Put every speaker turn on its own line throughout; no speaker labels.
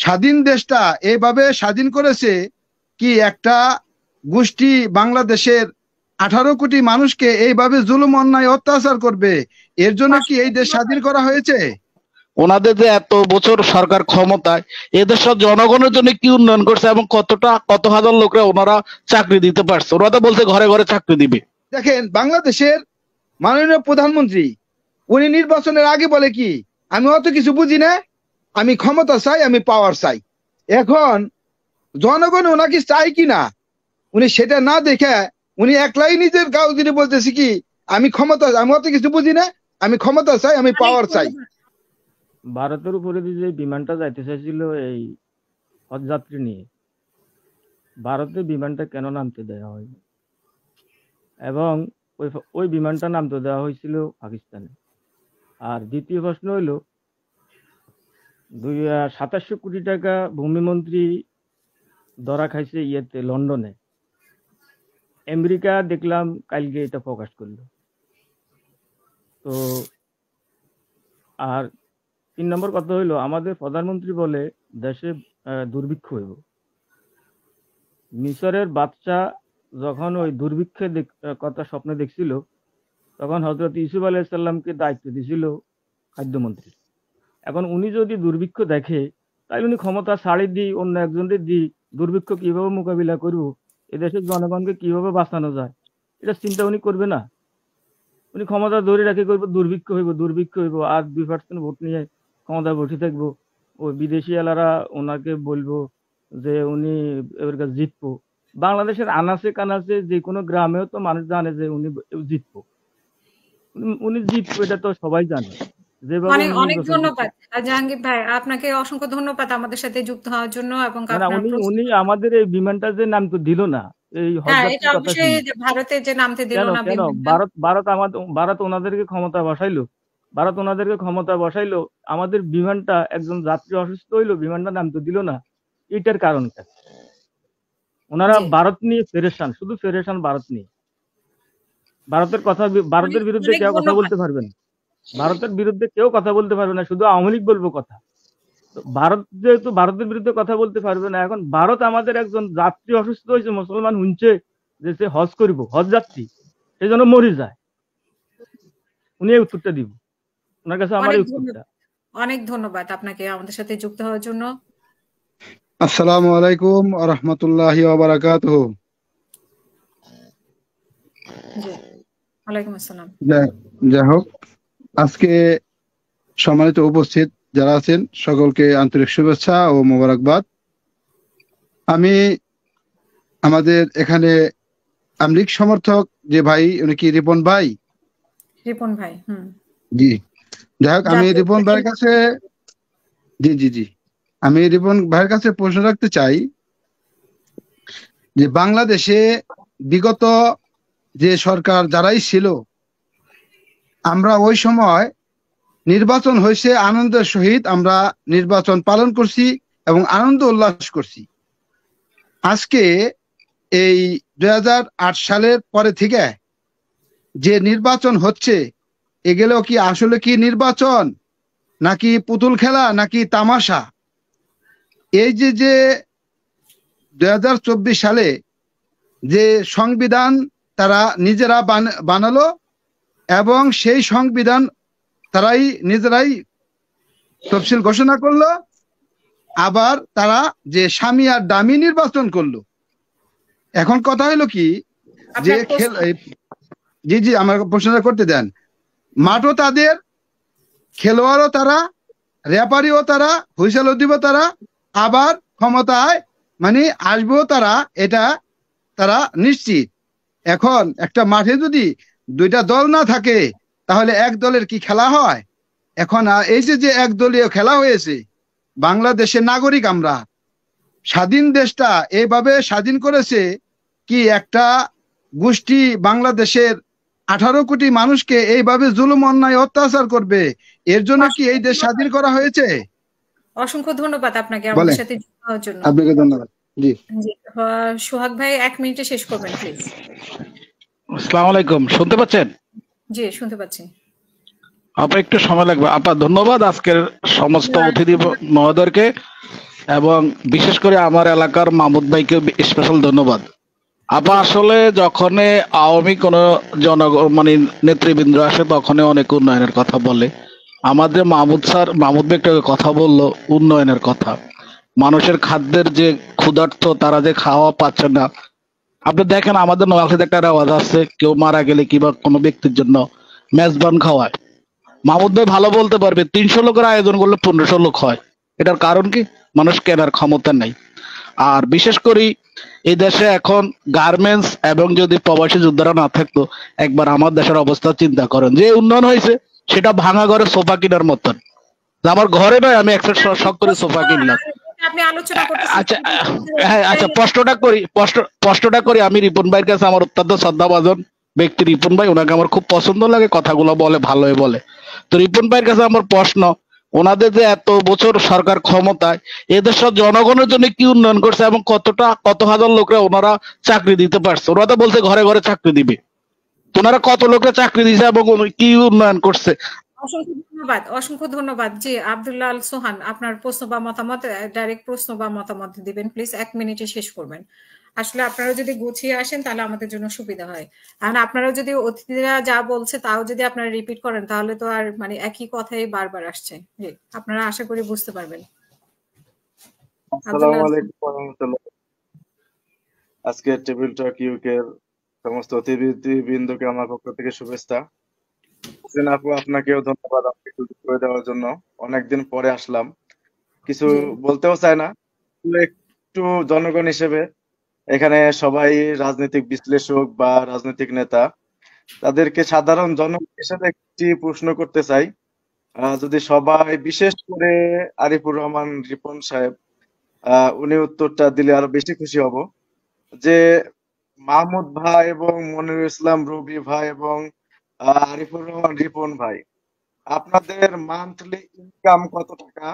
স্বাধীন দেশটা এভাবে স্বাধীন করেছে কি একটা গোষ্ঠী বাংলাদেশের আঠারো কোটি মানুষকে এইভাবে জুলুম অন্যায় অত্যাচার করবে? এর জন্য কি এই দেশ স্বাধীন করা হয়েছে?
ওনাদের যে এত বছর সরকার ক্ষমতায় এদেশের জনগণের জন্য কি উন্নয়ন করছে এবং কতটা কত হাজার লোকরা ওনারা চাকরি দিতে পারছে? ওরা তো বলছে ঘরে ঘরে চাকরি দিবে।
দেখেন বাংলাদেশের মাননীয় প্রধানমন্ত্রী উনি নির্বাচনের আগে বলে কি আমি অত কিছু বুঝি না আমি ক্ষমতা চাই আমি পাওয়ার চাই। এখন জনগণ ওনাকে চাই কি না উনি সেটা না দেখে উনি একলাই নিজের গাও দিনে বলতেছি কি আমি ক্ষমতা আমি অত কিছু বুঝি না আমি ক্ষমতা চাই আমি পাওয়ার চাই।
ভারতের উপরে যে বিমানটা যাইতে চাইছিল এই হজযাত্রী নিয়ে ভারতে বিমানটা কেন নামতে দেওয়া হয়নি? এবং ওই ওই বিমানটা নামতে দেওয়া হয়েছিল পাকিস্তানে। আর দ্বিতীয় প্রশ্ন হইল দুই সাতাশশো কোটি টাকা ভূমিমন্ত্রী ধরা খাইছে ইয়েতে, লন্ডনে। আমেরিকা দেখলাম কালকে এটা প্রকাশ করল। তো আর তিন নম্বর কথা হইল, আমাদের প্রধানমন্ত্রী বলে দেশে দুর্ভিক্ষ হইব। মিশরের বাচ্চা যখন ওই দুর্ভিক্ষের কথা স্বপ্নে দেখছিল, তখন হজরত ইসুফ আলাইসাল্লামকে দায়িত্ব দিয়েছিল খাদ্যমন্ত্রী এখন উনি যদি দুর্ভিক্ষ দেখে তাই উনি ক্ষমতা ছাড়ি দিই, অন্য একজনকে দিই, দুর্ভিক্ষ কীভাবে মোকাবিলা করব, এদেশের জনগণকে কীভাবে বাঁচানো যায়? এটা চিন্তা উনি করবে না। উনি ক্ষমতা ধরে রাখে করব, দুর্ভিক্ষ হইব দুর্ভিক্ষ হইব, আর দুই পার্সেন্ট ভোট নিয়ে ক্ষমতা বসে থাকব। ওই বিদেশি এলারা ওনাকে বলব যে উনি এবার জিতবো। বাংলাদেশের আনাচে কানাচে যে কোনো গ্রামেও তো মানুষ জানে যে উনি জিতবো। উনি- জিতবো, এটা তো সবাই জানে।
অনেক অনেক ধন্যবাদ। জাহাঙ্গীর ভাই আপনাকে অসংখ্য ধন্যবাদ আমাদের সাথে যুক্ত হওয়ার জন্য এবং
না না
আপনার
উনি উনি আমাদের এই বিমানটা যে নাম তো দিল না এই হজযাত্রীর
এটা
কথা
অবশ্যই
শুনে।
যে ভারতে যে নামতে দিল না
ভারত ভারত আমাদের ভারত ওনাদেরকে ক্ষমতা বসাইলো। ভারত ওনাদেরকে ক্ষমতা বসাইলো। আমাদের বিমানটা একজন যাত্রী অসুস্থ হইল বিমানটা নাম তো দিল না। এটার কারণটা। ওনারা ভারত নিয়ে ফেরেশান শুধু ফেরেশান ভারত নিয়ে। ভারতের কথা ভারতের বিরুদ্ধে কেউ কথা বলতে পারবে না। ভারতের বিরুদ্ধে কেউ কথা বলতে পারবে না শুধু আওয়ামী লীগ বলব কথা। ভারত যেহেতু ভারতের বিরুদ্ধে কথা বলতে পারবে না এখন ভারত আমাদের একজন যাত্রী অসুস্থ হয়েছে মুসলমান শুনছে যে সে হজ করিব হজ যাত্রী সেই জন্য মরে যায়। উনি এই উত্তরটা দিব। ওনার কাছে আমার এই
অনেক ধন্যবাদ।
উত্তরটা
অনেক ধন্যবাদ আপনাকে আমাদের সাথে যুক্ত হওয়ার জন্য।
আসসালামু আলাইকুম আ রহমতুল্লাহি বারাকাতুহু।
জি। ওয়ালাইকুম আসসালাম।
যাই হোক। আজকে সম্মানিত উপস্থিত যারা আছেন সকলকে আন্তরিক শুভেচ্ছা ও মোবারকবাদ। আমি আমাদের এখানে আমলিক সমর্থক যে ভাই উনি কি রিপন ভাই?
রিপন ভাই হুম।
জি। যাই হোক আমি রিপন ভাইয়ের কাছে জি জি জি। আমি রিপন ভাইয়ের কাছে প্রশ্ন রাখতে চাই যে বাংলাদেশে বিগত যে সরকার যারাই ছিল আমরা ওই সময় নির্বাচন হয়েছে, আনন্দের সহিত আমরা নির্বাচন পালন করছি এবং আনন্দ উল্লাস করছি। আজকে এই দু হাজার আট সালের পরে থেকে যে নির্বাচন হচ্ছে, এগুলো কি আসলে কি নির্বাচন? নাকি পুতুল খেলা, নাকি তামাশা? এই যে যে দুই হাজার চব্বিশ সালে যে সংবিধান তারা নিজেরা বান- বানালো এবং সেই সংবিধান তারাই নিজেরাই তফসিল ঘোষণা করল আবার তারা যে স্বামী আর দামি নির্বাচন করল। এখন কথা হলো কি যে জি জি আমার প্রশ্নটা করতে দেন। মাঠও তাদের খেলোয়াড়ও তারা রেপারিও তারা হুইসেলও দিব তারা আবার ক্ষমতায় মানে আসবেও তারা এটা তারা নিশ্চিত। এখন একটা মাঠে যদি দুইটা দল না থাকে তাহলে এক দলের কি খেলা হয়? এখন এই যে যে এক দলীয় খেলা হয়েছে বাংলাদেশের নাগরিক আমরা স্বাধীন দেশটা এইভাবে স্বাধীন করেছে কি একটা গোষ্ঠী বাংলাদেশের আঠারো কোটি মানুষকে এইভাবে জুলুম অন্যায় অত্যাচার করবে এর জন্য কি এই দেশ স্বাধীন করা হয়েছে?
অসংখ্য ধন্যবাদ আপনাকে আমাদের সাথে জন্য।
আপনাকে ধন্যবাদ। জি।
সোহাগ ভাই এক মিনিটে শেষ করবেন প্লিজ
আসসালামু আলাইকুম শুনতে পাচ্ছেন?
জি শুনতে পাচ্ছি।
আপা একটু সময় লাগবে। আপা ধন্যবাদ আজকের সমস্ত অতিথি মহোদয়কে এবং বিশেষ করে আমার এলাকার মাহমুদ ভাইকে স্পেশাল ধন্যবাদ। আপা আসলে যখন আওয়ামী কোন জনগণ মানে নেতৃবৃন্দ আসে তখনই অনেক উন্নয়নের কথা বলে। আমাদের মাহমুদ স্যার মাহমুদ ভাই একটা কথা বলল উন্নয়নের কথা। মানুষের খাদ্যের যে ক্ষুধার্ত তারা যে খাওয়া পাচ্ছে না আপনি দেখেন, আমাদের নোয়াখালীতে একটা রেওয়াজ আছে, কেউ মারা গেলে কিংবা কোনো ব্যক্তির জন্য মেজবান খাওয়ায়। মাহমুদ ভাই ভালো বলতে পারবে, তিনশো লোকের আয়োজন করলে পনেরোশো লোক হয়। এটার কারণ কি? মানুষ কেনার ক্ষমতা নেই। আর বিশেষ করে, এই দেশে এখন গার্মেন্টস এবং যদি প্রবাসী যোদ্ধারা না থাকতো, একবার আমার দেশের অবস্থা চিন্তা করেন। যে উন্নয়ন হয়েছে, সেটা ভাঙা ঘরে সোফা কেনার মতন। আমার ঘরে নয়, আমি একশো শখ করে সোফা কিনলাম।
আপনি আলোচনা করতেছেন
আচ্ছা হ্যাঁ আচ্ছা করি করি। আমি রিপন ভাইয়ের কাছে আমার অত্যন্ত শ্রদ্ধাভাজন ব্যক্তি রিপন ভাই। ওনাকে আমার খুব পছন্দ লাগে কথাগুলো বলে ভালোই বলে। তো রিপন ভাইয়ের কাছে আমার প্রশ্ন ওনাদের যে এত বছর সরকার ক্ষমতায় এদের সব জনগণের জন্য কি উন্নয়ন করছে এবং কতটা কত হাজার লোকরা ওনারা চাকরি দিতে পারছে? ওরা তো বলছে ঘরে ঘরে চাকরি দিবে। ওনারা কত লোকরা চাকরি দিছে এবং কি উন্নয়ন করছে?
অসংখ্য ধন্যবাদ অসংখ্য ধন্যবাদ। জি আব্দুল্লাহ আল সোহান, আপনার প্রশ্ন বা মতামত ডাইরেক্ট প্রশ্ন বা মতামত দিবেন প্লিজ এক মিনিটে শেষ করবেন। আসলে আপনারা যদি গুছিয়ে আসেন, তাহলে আমাদের জন্য সুবিধা হয়। আর আপনারা যদি অতিথিরা যা বলছে, তাও যদি আপনারা রিপিট করেন, তাহলে তো আর মানে একই কথাই বারবার আসছে। জি, আপনারা আশা করি বুঝতে পারবেন।
আসসালামু আলাইকুম রহমতুল্লাহ আজকে টেবিল টক ইউকের সমস্ত অতিথিবৃন্দকে আমার পক্ষ থেকে শুভেচ্ছা। হোসেন আপু আপনাকেও ধন্যবাদ আমাকে সুযোগ করে দেওয়ার জন্য। অনেকদিন পরে আসলাম। কিছু বলতেও চাই না। একটু জনগণ হিসেবে এখানে সবাই রাজনৈতিক বিশ্লেষক বা রাজনৈতিক নেতা তাদেরকে সাধারণ জনগণ হিসেবে একটি প্রশ্ন করতে চাই। যদি সবাই বিশেষ করে আরিফুর রহমান রিপন সাহেব উনি উত্তরটা দিলে আরও বেশি খুশি হব। যে মাহমুদ ভাই এবং মনিরুল ইসলাম রবি ভাই এবং আরিফুর রহমান, রিপন ভাই, আপনাদের মান্থলি ইনকাম কত টাকা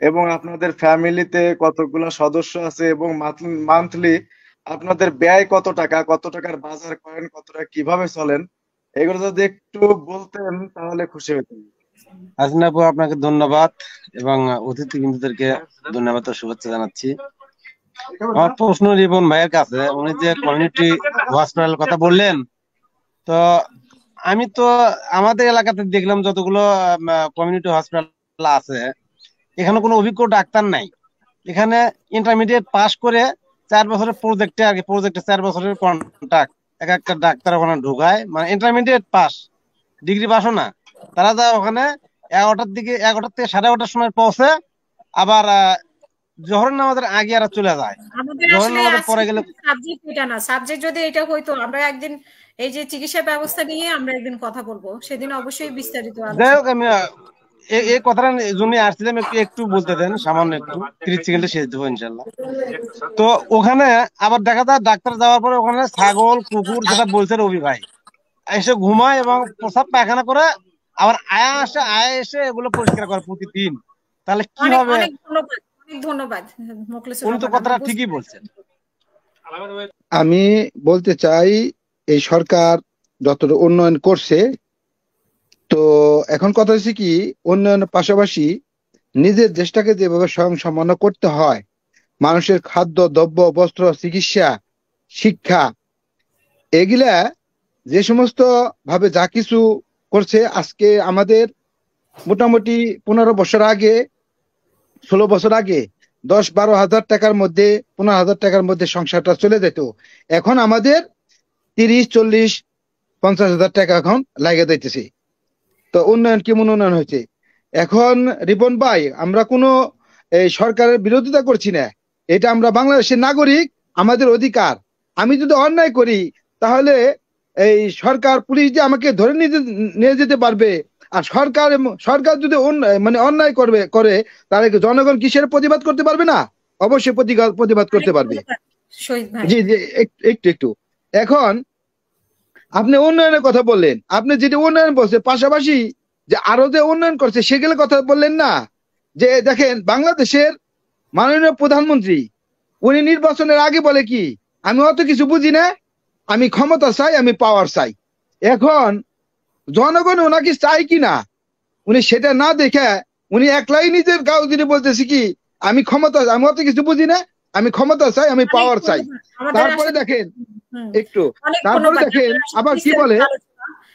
এবং আপনাদের ফ্যামিলিতে কতগুলো সদস্য আছে এবং মান্থলি আপনাদের ব্যয় কত টাকা, কত টাকার বাজার করেন কত টাকা কীভাবে চলেন, এগুলো যদি একটু বলতেন তাহলে খুশি হইতাম।
হাসিন আপু, আপনাকে ধন্যবাদ এবং অতিথি বিন্দুদেরকে ধন্যবাদ ও শুভেচ্ছা জানাচ্ছি। আমার প্রশ্ন রিপন ভাইয়ের কাছে, উনি যে কমিউনিটি হসপিটাল কথা বললেন, তো আমি তো আমাদের এলাকাতে দেখলাম যতগুলো কমিউনিটি হসপিটাল আছে, এখানে কোনো অভিজ্ঞ ডাক্তার নাই। এখানে ইন্টারমিডিয়েট পাস করে চার বছরের প্রজেক্টে আর কি প্রজেক্টে চার বছরের কন্ট্রাক্ট এক একটা ডাক্তার ওখানে ঢুকায় মানে ইন্টারমিডিয়েট পাস ডিগ্রি পাসও না। তারা যায় ওখানে এগারোটার দিকে এগারোটার থেকে সাড়ে এগারোটার সময় পৌঁছে, আবার জহর নামাজের আগে আর চলে যায়। জহর নামাজের পরে গেলে
সাবজেক্ট এটা না। সাবজেক্ট যদি এটা হইতো আমরা একদিন এই যে চিকিৎসা ব্যবস্থা নিয়ে আমরা একদিন কথা বলব। সেদিন অবশ্যই বিস্তারিত
যাই হোক আমি এই কথাটা জন্য আসছিলাম একটু একটু বলতে দেন সামান্য একটু তিরিশ সেকেন্ডে শেষ দেবো ইনশাল্লাহ তো ওখানে আবার দেখা যায় ডাক্তার যাওয়ার পরে ওখানে ছাগল কুকুর যেটা বলছে রবি ভাই এসে ঘুমায় এবং প্রসাব পায়খানা করে আবার আয়া আসে আয়া এসে এগুলো পরিষ্কার করে প্রতিদিন। তাহলে কি
অনেক ধন্যবাদ
কথাটা ঠিকই বলছেন।
আমি বলতে চাই এই সরকার যতটা উন্নয়ন করছে তো এখন কথা হচ্ছে কি উন্নয়নের পাশাপাশি নিজের দেশটাকে যেভাবে স্বয়ং সম্মান করতে হয় মানুষের খাদ্য দ্রব্য বস্ত্র চিকিৎসা শিক্ষা এগুলা যে সমস্ত ভাবে যা কিছু করছে আজকে আমাদের মোটামুটি পনেরো বছর আগে ষোলো বছর আগে দশ বারো হাজার টাকার মধ্যে, পনেরো হাজার টাকার মধ্যে সংসারটা চলে যেত। এখন আমাদের তিরিশ, চল্লিশ, পঞ্চাশ হাজার টাকা এখন লাগে দিতেছে। তো উন্নয়ন কেমন উন্নয়ন হয়েছে? এখন রিপন ভাই, আমরা কোনো, এই সরকারের বিরোধিতা করছি না। এটা আমরা বাংলাদেশের নাগরিক, আমাদের অধিকার। আমি যদি অন্যায় করি, তাহলে এই সরকার, পুলিশ যে আমাকে ধরে নিয়ে যেতে পারবে আর সরকার সরকার যদি মানে অন্যায় করবে করে তাহলে জনগণ কিসের প্রতিবাদ করতে পারবে না? অবশ্যই প্রতিবাদ করতে পারবে। জি জি একটু একটু। এখন আপনি উন্নয়নের কথা বললেন। আপনি যেটা উন্নয়ন বলছে পাশাপাশি যে আরও যে উন্নয়ন করছে সেগুলো কথা বললেন না? যে দেখেন বাংলাদেশের মাননীয় প্রধানমন্ত্রী উনি নির্বাচনের আগে বলে কি আমি অত কিছু বুঝি না আমি ক্ষমতা চাই আমি পাওয়ার চাই। এখন জনগণ ওনাকে চাই কি না উনি সেটা না দেখে উনি একলাই নিজের গাও দিনে বলতেছি কি আমি ক্ষমতা আমি অত কিছু বুঝি না আমি ক্ষমতা চাই আমি পাওয়ার চাই। তারপরে দেখেন একটু তারপরে দেখেন আবার কি বলে?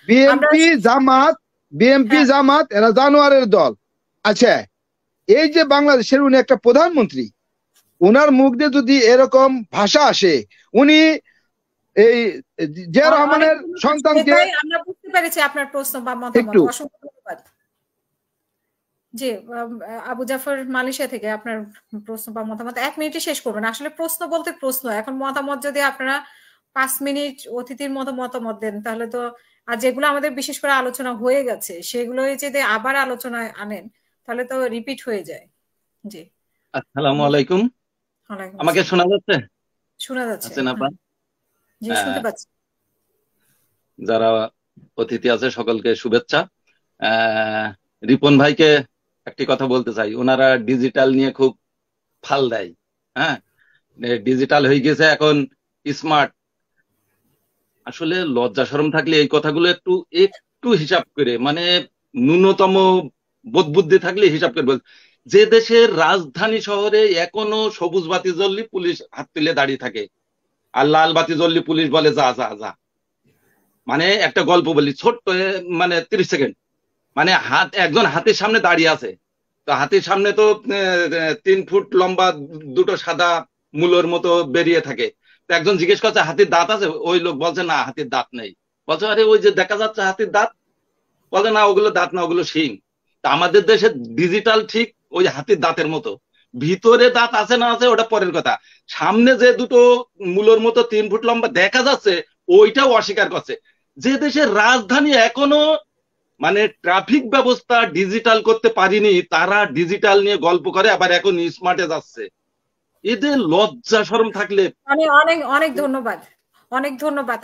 বিএনপি জামাত বিএনপি
হ্যাঁ।
জামাত এরা জানোয়ারের দল। আচ্ছা এই যে বাংলাদেশের উনি একটা প্রধানমন্ত্রী ওনার মুখ দিয়ে যদি এরকম ভাষা আসে উনি এই জিয়া রহমানের সন্তানকে
আমরা বুঝতে পেরেছি আপনার প্রশ্ন বা মতামত। অসংখ্য ধন্যবাদ। জি আবু জাফর মালয়েশিয়া থেকে আপনার প্রশ্ন বা মতামত। এক মিনিটে শেষ করবেন। আসলে প্রশ্ন বলতে প্রশ্ন। এখন মতামত যদি আপনারা পাঁচ মিনিট অতিথির মতো মতামত দেন তাহলে তো আর যেগুলো আমাদের বিশেষ করে আলোচনা হয়ে গেছে সেগুলোই যদি আবার আলোচনায় আনেন তাহলে তো রিপিট হয়ে যায়। জি।
আসসালামু আলাইকুম। আমাকে শোনা যাচ্ছে?
শোনা যাচ্ছে।
আছেন আপা
জি শুনতে
হ্যাঁ।
পাচ্ছি
যারা অতিথি আছে সকলকে শুভেচ্ছা। রিপন ভাইকে একটি কথা বলতে চাই। ওনারা ডিজিটাল নিয়ে খুব ফাল দেয়। হ্যাঁ ডিজিটাল হয়ে গেছে এখন স্মার্ট। আসলে লজ্জা শরম থাকলে এই কথাগুলো একটু একটু হিসাব করে মানে ন্যূনতম বোধ বুদ্ধি থাকলে হিসাব করে বল। যে দেশের রাজধানী শহরে এখনও সবুজ বাতি জ্বললি পুলিশ হাত তুলে দাঁড়িয়ে থাকে। আর লাল বাতি জ্বললি পুলিশ বলে, যা যা যা। মানে একটা গল্প বলি, ছোট্ট মানে তিরিশ সেকেন্ড। মানে হাত, একজন হাতির সামনে দাঁড়িয়ে আছে। তো হাতির সামনে তো তিন ফুট লম্বা, দুটো সাদা মূলর মতো বেরিয়ে থাকে। তো একজন জিজ্ঞেস করছে, হাতির দাঁত আছে? ওই লোক বলছে, না, হাতির দাঁত নেই। বলছে, আরে, ওই যে দেখা যাচ্ছে হাতির দাঁত? বলে না, ওগুলো দাঁত না, ওগুলো শিং। তা আমাদের দেশে ডিজিটাল ঠিক ওই হাতির দাঁতের মতো। ভিতরে দাঁত আছে না আছে, ওটা পরের কথা। সামনে যে দুটো মূলর মতো তিন ফুট লম্বা দেখা যাচ্ছে, ওইটাও অস্বীকার করছে। যে দেশের রাজধানী এখনও মানে ট্রাফিক ব্যবস্থা ডিজিটাল করতে পারিনি, তারা ডিজিটাল নিয়ে গল্প করে, আবার এখন স্মার্টে যাচ্ছে। এদের লজ্জা, শরম থাকলে
অনেক অনেক অনেক ধন্যবাদ। অনেক ধন্যবাদ।